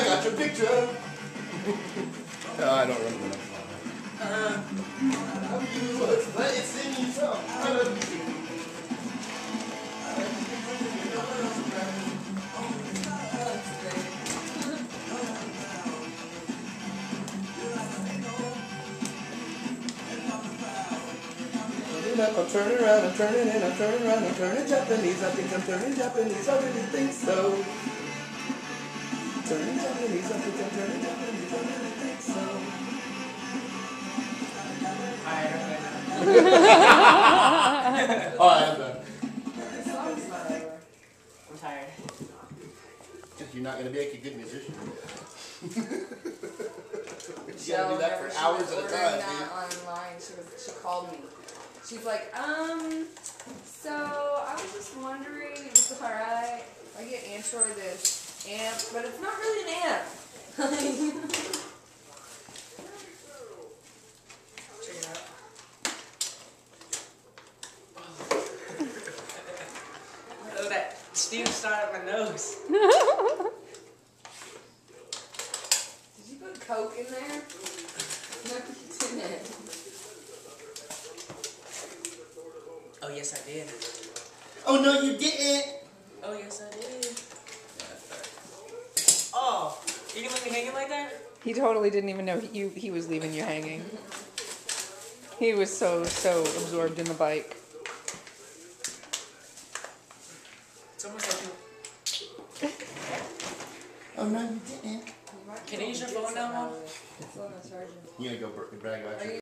I got your picture. no, I don't remember. Uh, Let it sing you some. I love you. I'm turning around, I'm turning and I'm turning around, I'm turning Japanese, I think I'm turning Japanese, I really think so. Turning Japanese, I think I'm turning Japanese, I really think so. Alright, okay. I'm done. The song's not over. I'm tired. Just you're not gonna make a good musician. you Jill, gotta do that for she hours at a time, that dude. online, she was she called me. She's like, um, so I was just wondering if it's alright if I get Android this amp, but it's not really an amp. Check it out. Oh, that steam started up my nose. Did you put Coke in there? No, you didn't. Oh, yes, I did. Oh no, you didn't! Oh, yes, I did. You can leave me hanging like that? He totally didn't even know he, you, he was leaving you hanging. He was so, so absorbed in the bike. It's almost like you. Oh no, you didn't. Can I use your phone now, Mom? It's on the charger. You gonna go brag about Are your you